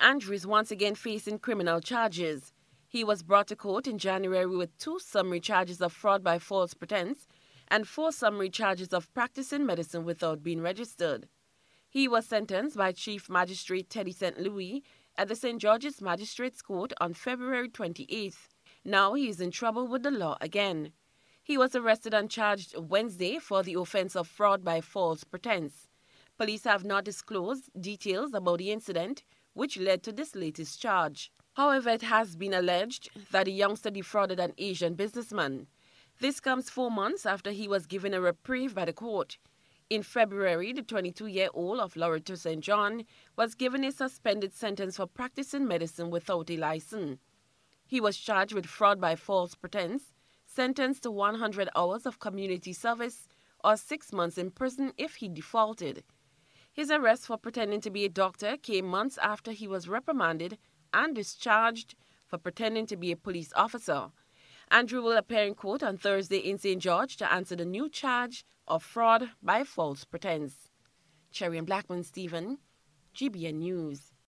Andrew is once again facing criminal charges. He was brought to court in January with two summary charges of fraud by false pretense and four summary charges of practicing medicine without being registered. He was sentenced by Chief Magistrate Teddy St. Louis at the St. George's Magistrates Court on February 28th. Now he is in trouble with the law again. He was arrested and charged Wednesday for the offense of fraud by false pretense. Police have not disclosed details about the incident which led to this latest charge. However, it has been alleged that the youngster defrauded an Asian businessman. This comes four months after he was given a reprieve by the court. In February, the 22-year-old of Loreto St. John was given a suspended sentence for practicing medicine without a license. He was charged with fraud by false pretense, sentenced to 100 hours of community service or six months in prison if he defaulted. His arrest for pretending to be a doctor came months after he was reprimanded and discharged for pretending to be a police officer. Andrew will appear in court on Thursday in St. George to answer the new charge of fraud by false pretense. Cherry and Blackman Stephen, GBN News.